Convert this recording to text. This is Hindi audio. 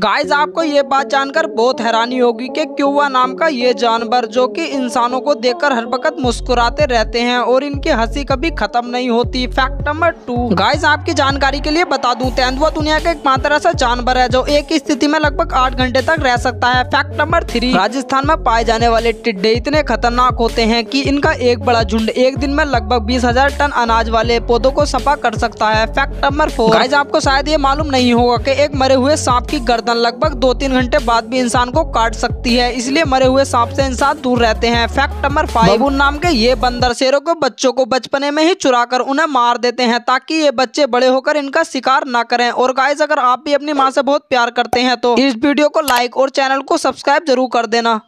गाइस आपको ये बात जानकर बहुत हैरानी होगी कि क्यूवा नाम का ये जानवर जो कि इंसानों को देखकर हर वक्त मुस्कुराते रहते हैं और इनकी हँसी कभी खत्म नहीं होती। फैक्ट नंबर टू गाइस आपकी जानकारी के लिए बता दूँ, तेंदुआ दुनिया का एक मात्र ऐसा जानवर है जो एक स्थिति में लगभग आठ घंटे तक रह सकता है। फैक्ट नंबर थ्री राजस्थान में पाए जाने वाले टिड्डे इतने खतरनाक होते हैं की इनका एक बड़ा झुंड एक दिन में लगभग बीस टन अनाज वाले पौधों को सफ़ा कर सकता है। फैक्ट नंबर फोर गाइस आपको शायद ये मालूम नहीं होगा की एक मरे हुए सांप की गर्दन गर्दन लगभग दो तीन घंटे बाद भी इंसान को काट सकती है इसलिए मरे हुए सांप से इंसान दूर रहते हैं। Fact number five. नाम के ये बंदर शेरों को बच्चों को बचपने में ही चुरा कर उन्हें मार देते हैं ताकि ये बच्चे बड़े होकर इनका शिकार न करें। और गाइज़ अगर आप भी अपनी माँ से बहुत प्यार करते हैं तो इस वीडियो को लाइक और चैनल को सब्सक्राइब ज़रूर कर देना।